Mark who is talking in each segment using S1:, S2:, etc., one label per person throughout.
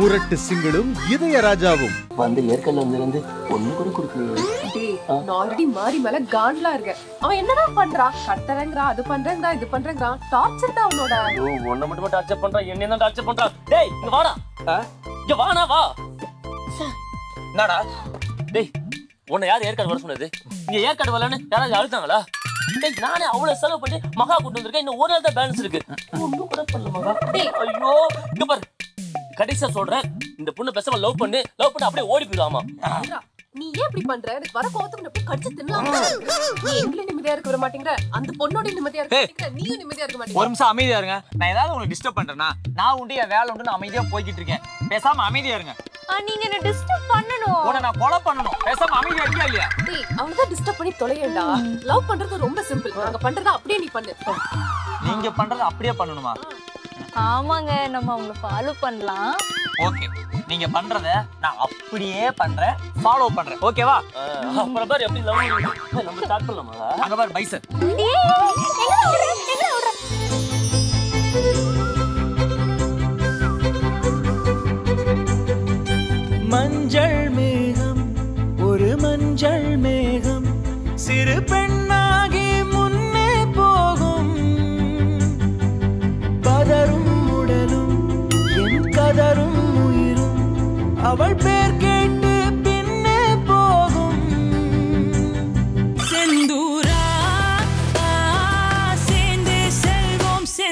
S1: முரட்டு சிங்களும் இதய ராஜாவும்
S2: வந்து ஏற்கனவே வந்திருந்து ஒண்ணு கூட கொடுக்கலையே.
S3: டேய் நான் ஆல்ரெடி மாறி மேல காண்ட்லா இருக்கேன். அவன் என்னடா பண்றான் கட்டறங்கறான் அது பண்றேங்கடா இது பண்றேங்கறான் டார்ச்சர் தான் அவனோட.
S4: ஐயோ உன்னை மட்டும் டார்ச்சர் பண்றான் என்ன தான் டார்ச்சர் பண்றான் டேய் இங்க வாடா. இங்க வாடா வா. என்னடா? டேய் உன்னை யார் ஏற்காடு வர சொன்னது? இங்க ஏற்காடு வரலன்னு யாராவது அழுத்தாங்களா டேய் நானே அவ்வளவு செலவு பண்ணி மகா கூட்டு வந்திருக்கேன். இன்னும் ஒரு நாள் தான் பேலன்ஸ் இருக்கு. ஒண்ணும் கூட பண்ணல மகா.
S3: டேய்.
S4: ஐயோ இங்க பாரு. கடைசியா சொல்றேன் இந்த பொண்ணு பேசாம லவ் பண்ணு லவ் பண்ணி அப்படியே ஓடி போயிடுவாமா?
S3: இருடா, நீ ஏன் இப்படி பண்ற? எனக்கு வர கோவத்துக்கு நான் போய் கடிச்சு தின்னலாம். நீ எங்களை நிம்மதியா இருக்க விட மாட்டேங்கிற. அந்த பொண்ணோட நிம்மதியா இருக்க மாட்டேங்கிற. நீயும் நிம்மதியா இருக்க
S5: ஒரு
S3: மாட்டேங்கிற
S5: நிமிஷம் அமைதியா இருங்க. நான் ஏதாவது உங்களுக்கு டிஸ்டர்ப் பண்றேன்னா நான் உண்டு என் வேலை உண்டு நான் அமைதியா போய்கிட்டு இருக்கேன். பேசாம அமைதியா இருங்க.
S6: ஆ, நீங்க என்ன டிஸ்டர்ப் பண்ணணும்.
S5: உன்னை நான் கொலை பண்ணணும். பேசாம அமைதியா இருக்கியா இல்லையா?
S3: டேய் அவனதான் டிஸ்டர்ப் பண்ணி தொலையேண்டா. லவ் பண்றது ரொம்ப சிம்பிள் நாங்க பண்றத அப்படியே நீ பண்ணு.
S5: நீங்க பண்றதை அப்படியே பண்ணணுமா?
S6: ஆமாங்க நம்ம அவங்கள ஃபாலோ பண்ணலாம்.
S5: ஓகே நீங்க பண்றத நான் அப்படியே பண்றேன். ஃபாலோ பண்றேன். ஓகேவா
S4: அப்புறம் பாரு எப்படி லவ் நம்ம ஸ்டார்ட் பண்ணலாமா?
S5: அங்க பாரு பைசன்?
S7: மஞ்சள் மேகம் ஒரு மஞ்சள் மேகம். சிறு பெண்ணாகி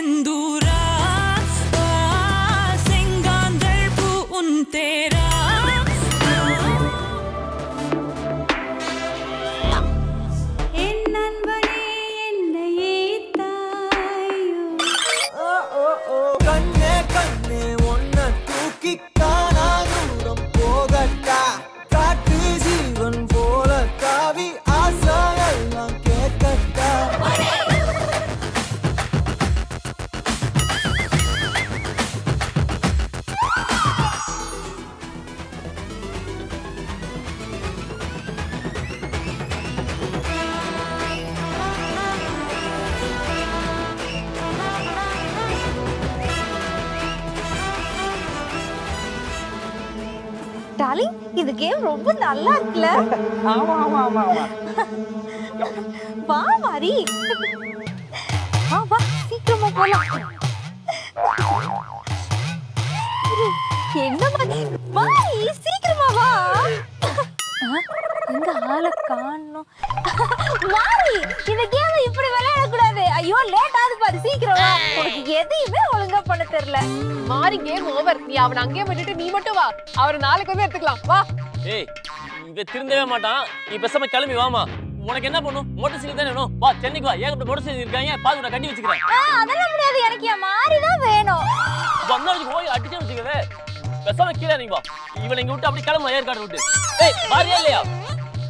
S7: viviendo.
S6: டார்லிங் இந்த கேம் ரொம்ப நல்லா இருக்குல்ல?
S5: ஆமா ஆமா ஆமா ஆமா.
S6: வா மாரி வா வா சீக்கிரமா போலாம். என்ன மாரி சீக்கிரமா வா. எங்க ஆளை காணோம் மாரி இந்த கேம் இப்படி விளையாட கூடாது ஐயோ லேட் ஆகுது பாரு சீக்கிரம் வா. தெரியல.
S3: மாறி கேம் ஓவர் நீ அவனை அங்கேயே விட்டுட்டு நீ மட்டும் வா. அவர் நாளைக்கு வந்து எடுத்துக்கலாம். வா.
S4: ஏய் இவன் திருந்தவே மாட்டான். நீ பேசாம கிளம்பி வாமா. உனக்கு என்ன பண்ணும்? மோட்டர் சைக்கிள் தானே வேணும்? வா சென்னைக்கு வா. ஏகப்பட்ட மோட்டர் சைக்கிள் இருக்காங்க. பாத்து நான் கட்டி வச்சுக்கிறேன்.
S6: அதெல்லாம் முடியாது. எனக்கு என் மாறி தான் வேணும்.
S4: வந்தா போய் அடிச்சே வச்சுக்கவே. பேசாம கீழே நீ வா. இவனை இங்க விட்டு அப்படி கிளம்பு ஏற்காடு விட்டு. ஏய் வாரியா இல்லையா?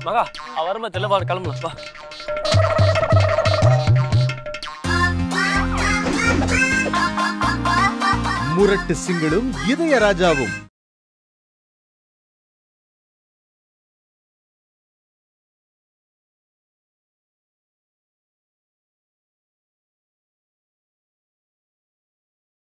S4: மகா அவ வருமா தெரியல வா கிளம்பலாம். வா.
S1: முரட்டு சிங்களும் இதய ராஜாவும்